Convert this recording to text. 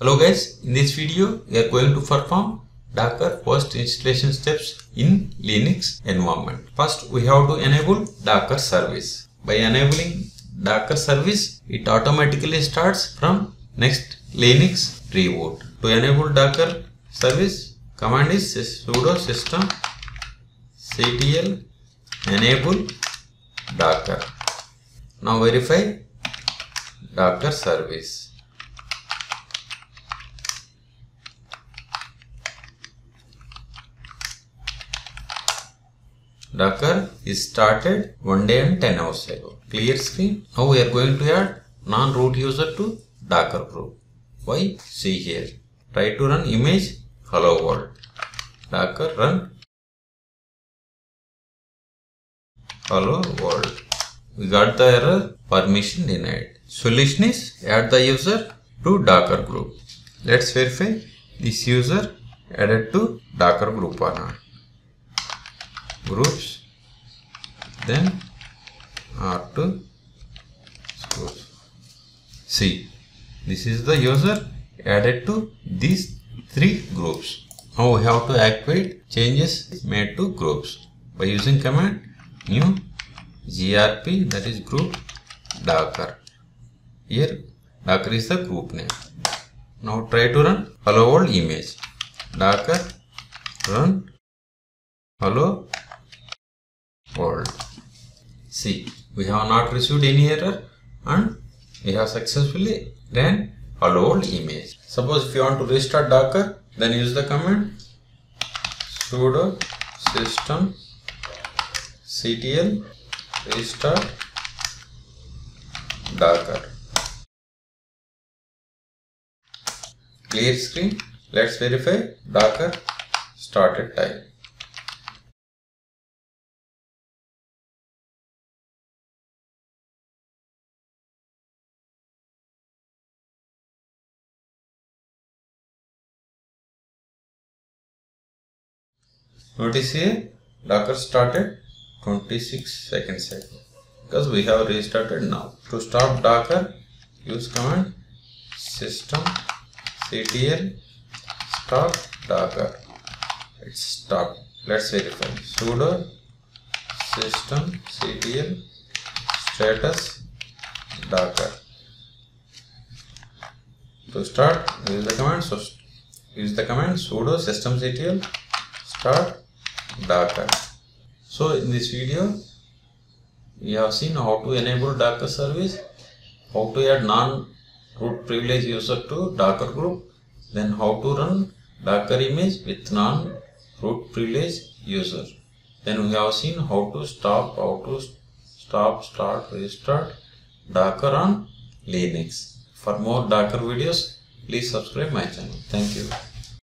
Hello guys, in this video we are going to perform Docker first installation steps in Linux environment. First we have to enable Docker service. By enabling Docker service, it automatically starts from next Linux reboot. To enable Docker service, command is sudo system ctl enable Docker. Now verify Docker service. Docker is started one day and 10 hours ago. Clear screen. Now we are going to add non-root user to Docker group. Why? See here. Try to run image hello world. Docker run hello world. We got the error permission denied. Solution is add the user to Docker group. Let's verify this user added to Docker group or not groups then r2 groups see this is the user added to these three groups. Now we have to activate changes made to groups by using command new grp that is group docker. Here docker is the group name. Now try to run hello world image. Docker run hello world. See, we have not received any error and we have successfully ran hello world image. Suppose if you want to restart Docker, then use the command sudo system ctl restart Docker. Clear screen. Let's verify Docker started time. Notice here Docker started 26 seconds ago because we have restarted now. To stop Docker use command system ctl stop Docker. It's stopped. Let's verify sudo system ctl status Docker. To start use the command so use the command sudo system ctl start Docker. So in this video we have seen how to enable Docker service, how to add non-root privilege user to Docker group, then how to run Docker image with non-root privilege user. Then we have seen how to stop, how to stop, start, restart Docker on Linux. For more Docker videos, please subscribe my channel. Thank you.